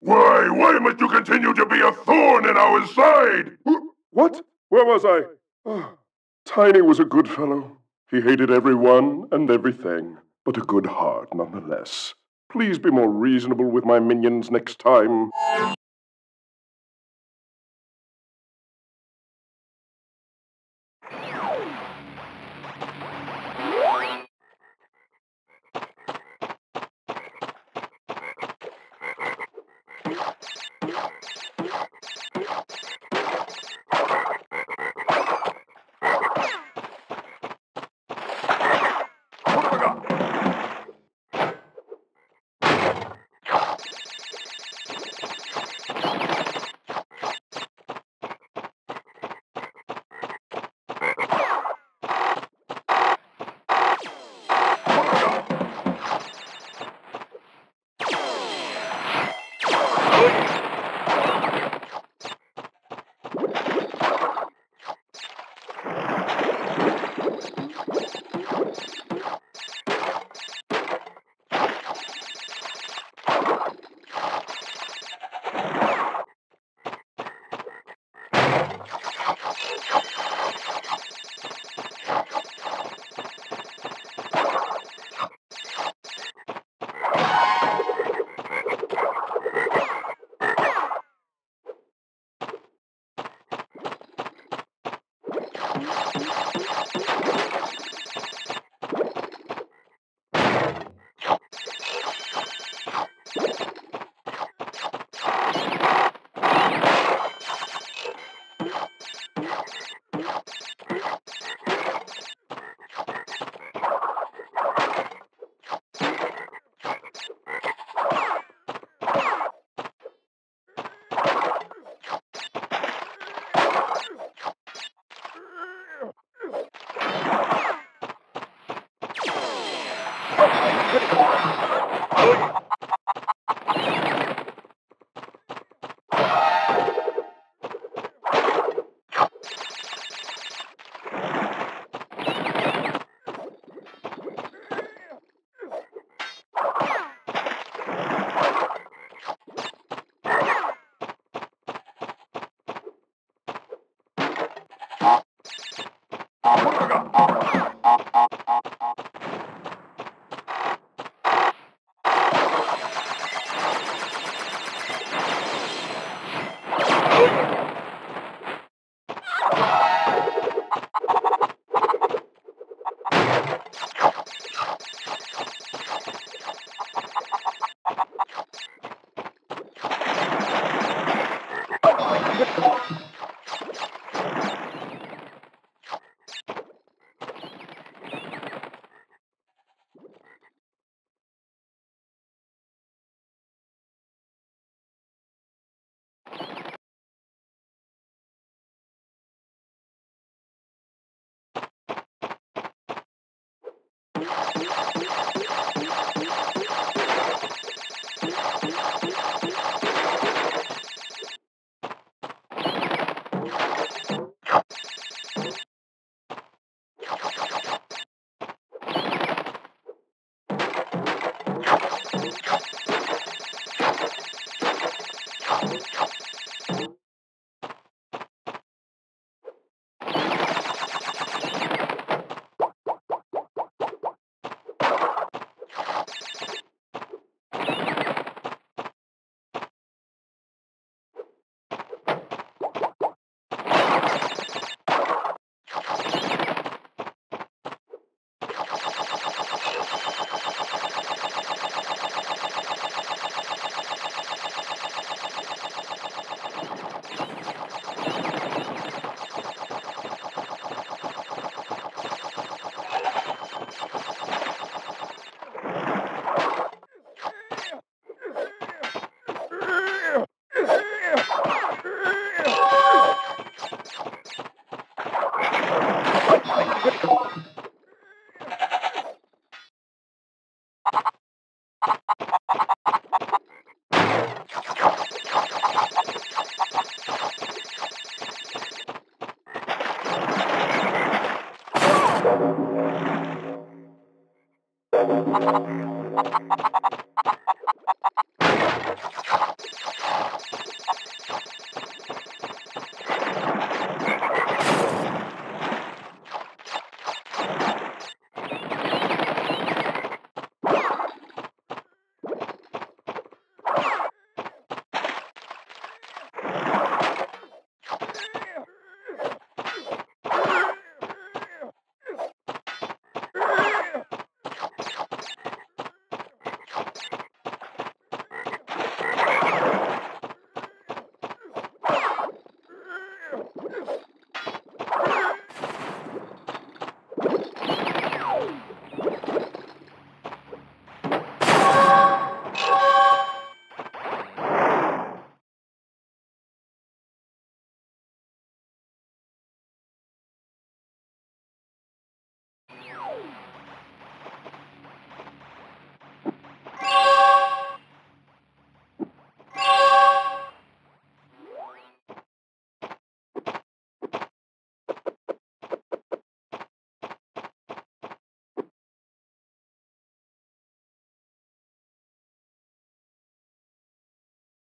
Why? Why must you continue to be a thorn in our side? What? Where was I? Oh, Tiny was a good fellow. He hated everyone and everything, but a good heart nonetheless. Please be more reasonable with my minions next time.